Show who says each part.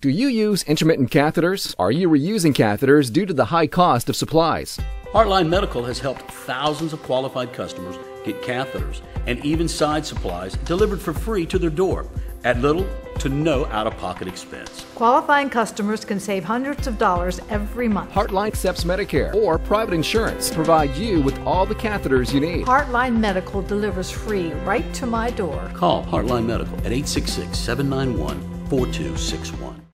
Speaker 1: Do you use intermittent catheters? Are you reusing catheters due to the high cost of supplies?
Speaker 2: Heartline Medical has helped thousands of qualified customers get catheters and even side supplies delivered for free to their door at little to no out of pocket expense.
Speaker 3: Qualifying customers can save hundreds of dollars every month.
Speaker 1: Heartline accepts Medicare or private insurance to provide you with all the catheters you need.
Speaker 3: Heartline Medical delivers free right to my door.
Speaker 2: Call Heartline Medical at 866 791 4261.